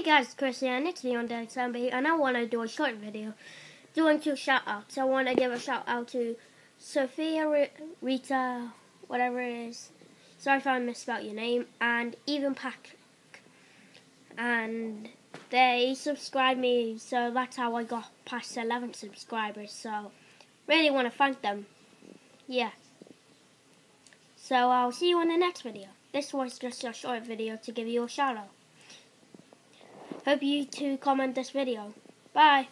Hey guys, Chris here, next video on Daily Zombie, and I want to do a short video doing two shout outs. I want to give a shout out to Sophia Reiter, whatever it is. Sorry if I misspelled your name, and even Patrick. And they subscribed me, so that's how I got past 11 subscribers. So, really want to thank them. Yeah. So, I'll see you in the next video. This was just a short video to give you a shout out. Hope you two comment this video. Bye.